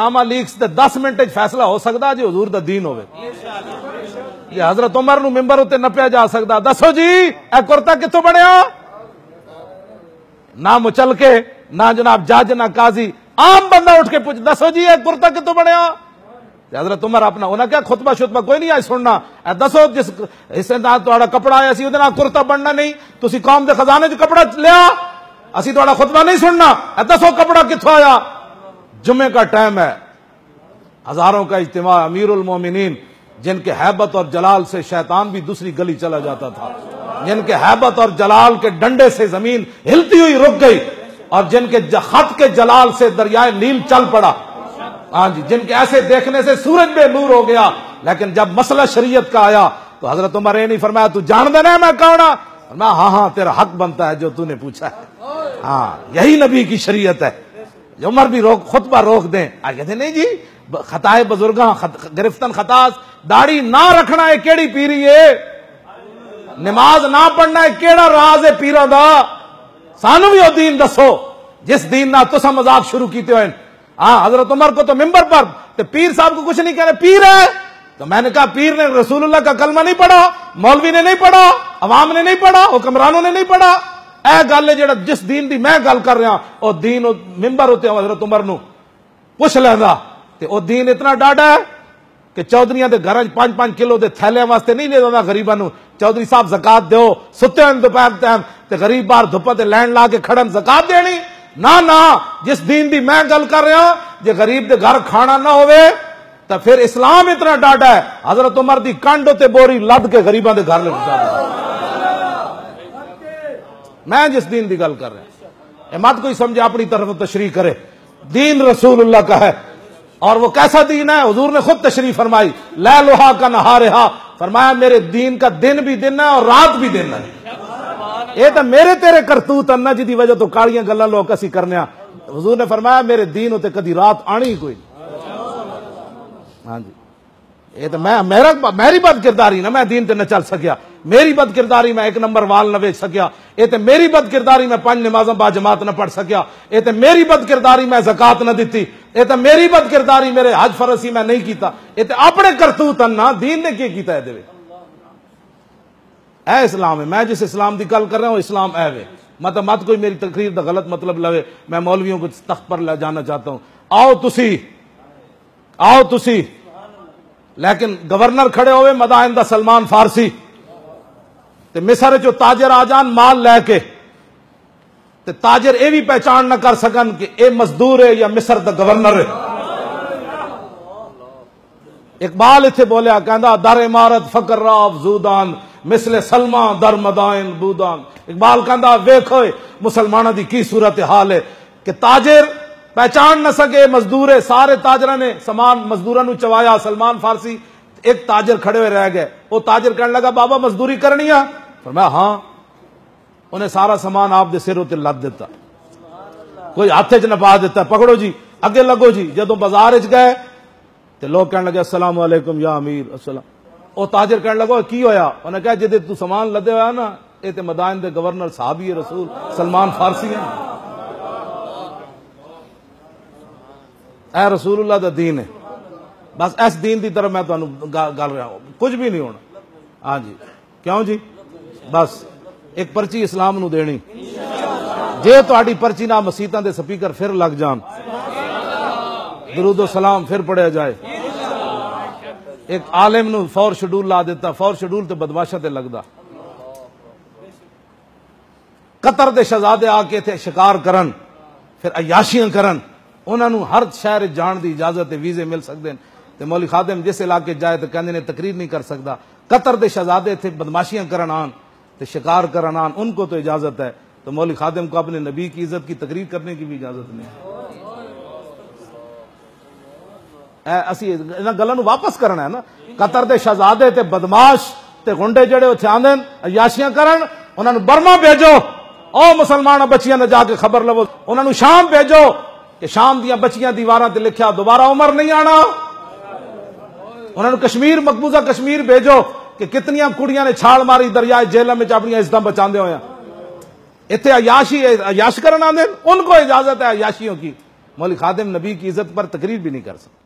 امام لیکس دے دس منٹ وچ فیصلہ ہو سکتا جی حضور دے دین ہوئے یہ جی حضرت عمر نو ممبر ہوتے نپیا جا سکدا۔ دسو جی اے کرتا کتو کتھوں ہو نہ مچل کے نہ جناب جاج، نہ قاضی، عام بندہ اٹھ کے پوچھ، دسو جی اے کرتا کتو کتھوں بنیا؟ جی حضرت عمر اپنا انہاں کیا خطبہ شطبہ کوئی نہیں آئی سننا۔ اے دسو، جس اس نال تہاڈا کپڑا آیا سی ادھنا کرتا بننا نہیں۔ تسی قوم دے خزانے جو کپڑا لیا۔ اسی تہاڈا خطبہ نہیں سننا۔ اے دسو کپڑا کتو آیا؟ جمعے کا ٹائم ہے۔ ہزاروں کا اجتماع امیر المومنین، جن کے حیبت اور جلال سے شیطان بھی دوسری گلی چلا جاتا تھا۔ جن کے حیبت اور جلال کے ڈنڈے سے زمین ہلتی ہوئی رک گئی اور جن کے خط کے جلال سے دریائے نیل چل پڑا۔ ہاں جی جن کے ایسے دیکھنے سے سورج بے نور ہو گیا۔ لیکن جب مسئلہ شریعت کا آیا تو حضرت عمر نے فرمایا، تو جان دینا میں کون ہاں؟, ہاں ہاں تیرا حق بنتا ہے جو تو نے پوچھا ہے۔ ہاں یہی نبی کی شریعت ہے۔ عمر بھی روک خطبہ روک دیں۔ آج کہتے ہیں، نہیں جی خطائے بزرگاں گرفتن خطاس داڑی نہ رکھنا ہے، کیڑی پیری ہے؟ نماز نہ پڑھنا ہے، کیڑا راز ہے پیرا دا؟ سانو بھی وہ دین دسو، جس دین نہ تسا مذاق شروع کیتے ہوئے ہاں حضرت عمر کو تو ممبر پر تو پیر صاحب کو کچھ نہیں کہنے پیر ہے؟ تو میں نے کہا، پیر نے رسول اللہ کا کلمہ نہیں پڑھا، مولوی نے نہیں پڑھا، عوام نے نہیں پڑھا، حکمرانوں نے نہیں پڑھا۔ اے گالے جڑا جس دین دی میں گال کر رہا ہاں، او دین ممبر ہوتے ہیں حضرت عمر نو۔ پوچھ لینا تے او دین اتنا ڈاڈا ہے کہ چودھریاں دے گھر پانچ پانچ کلو دے تھیلے واسطے نہیں لے دینا غریباں نو۔ صاحب زکات دیو، ستے ہیں دوپہر ٹائم، تے غریب بار دھپا دے لینڈ لا کے کھڑن زکات دینی۔ نہ نا جس دین دی میں گل کر رہا ہاں، جے غریب دے گھر کھانا نہ ہوئے تا پھر اسلام اتنا ڈاٹا ہے۔ حضرت عمر دی کنڈ تے بوری لد کے غریباں دے گھر لے میں جس دین دی گل کر رہا ہوں مت کوئی سمجھے اپنی طرف تشریح کرے۔ دین رسول اللہ کا ہے۔ اور وہ کیسا دین ہے؟ حضور نے خود تشریح فرمائی لہ لوہا کا نہا رہا فرمایا، میرے دین کا دن بھی دن ہے اور رات بھی دن ہے۔ یہ تو میرے تیرے کرتوت انا جی دی وجہ تو کالیاں گلا لوگ اسی کرنے حضور نے فرمایا، میرے دین ہوتے کدی رات آنی کوئی نہیں۔ ہاں جی۔ یہ تو میں میری بات کرداری نا، میں دین تے نہ چل سکیا۔ میری بد کرداری میں ایک نمبر وال نہ بیچ سکیا یہ تو میری بد کرداری میں پنج نماز با جماعت نہ پڑھ سکیا یہ تو میری بد کرداری میں زکات نہ دیتی یہ تو میری بد کرداری میرے حج فرسی میں نہیں کیتا یہ تو اپنے کرتوت نہ، دین نے کی کیتا ہے دے اے اسلام ہے میں جس اسلام دی گل کر رہا ہوں، اسلام اے وے۔ مت مت کوئی میری تقریر دا غلط مطلب لوے، میں مولویوں کو تخت پر لے جانا چاہتا ہوں۔ آؤ تسی آؤ تسی۔ لیکن گورنر کھڑے ہوئے مدائن دا سلمان فارسی۔ تے مصر جو تاجر ਆ ਜਾਣ ਮਾਲ ਲੈ ਕੇ ਤੇ ਤਾਜਰ ਇਹ ਵੀ ਪਹਿਚਾਨ ਨਾ ਕਰ ਸਕਣ ਕਿ ਇਹ ਮਜ਼ਦੂਰ ਹੈ ਜਾਂ ਮਿਸਰ ਦਾ ਗਵਰਨਰ اقبال اتنے بولیا، کہندا، در عمارت فقر را افزودان مثل سلمہ در مدائن بودان۔ اقبال کہندا ویکھو مسلمانہ دی کی صورت حال ہے؟ کہ تاجر پہچان نہ سکے، مزدور ہے، سارے تاجرہ نے سمان مزدورہ نو چوایا، سلمان فارسی، ایک تاجر کھڑے ہوئے رہ گئے۔ وہ تاجر کرنے لگا، بابا، مزدوری کرنی ہے۔ فرمایا ہاں انہیں سارا سامان آپ دے سر اتنے لد دیتا۔ کوئی ہاتھ چ نپا دیتا، پکڑو جی اگے لگو جی۔ جدو بازار چ گئے تو لوگ کہنے لگے، السلام علیکم یا امیر، السلام. او تاجر کہنے لگو، کی ہویا؟ انہیں کہا جی تو سامان لدے ہویا نا یہ تو مدائن دے گورنر صاحب ہی رسول سلمان فارسی ہیں اے رسول اللہ دا دین ہے۔ بس اس دین دی طرف میں تمہیں گل رہا ہوں۔ کچھ بھی نہیں ہونا۔ ہاں جی۔ کیوں جی؟ بس، ایک پرچی اسلام نو دینی۔ جے تہاڈی پرچی نہ مسیتاں دے سپیکر پھر لگ جان۔ درود و سلام پھر پڑے جائے۔ ایک عالم نو فور شیڈول لا دیتا، فور شیڈول تے بدماشا تے لگدا۔ قطر دے شہزادے آ کے تھے شکار کرن، پھر عیاشیاں کرن۔ انہاں نو ہر شہر جان دی اجازت ویزے مل سکدے ہیں۔ تے مولی خادم جس علاقے جائے تے کہندے نے تقریر نہیں کر سکدا۔ قطر دے شہزادے تھے بدماشیاں کرن آن۔ تو شکار کرانان ان کو تو اجازت ہے۔ تو مول خادم کو اپنے نبی کی عزت کی تقریر کرنے کی بھی اجازت نہیں۔ ہے گلوں واپس کرنا ہے نا۔ قطر دے شہزادے تے بدماش تے گنڈے جڑے وہ چاندن یاشیاں کرن انہوں نے برما بھیجو۔ او مسلمان بچیاں نے جا کے خبر لو۔ انہوں نے شام بھیجو کہ شام دیا بچیاں دیواراں تے لکھیا دوبارہ عمر نہیں آنا۔ انہوں نے کشمیر، مقبوضہ کشمیر بھیجو۔ کہ کتنی کڑیاں نے چھال ماری دریائے جیلوں میں اپنی عزت بچا دے ہیں۔ اتھے عیاشی عیاش کرنا آدھے ان کو اجازت ہے عیاشیوں کی۔ مولی خادم نبی کی عزت پر تقریر بھی نہیں کر سکتے۔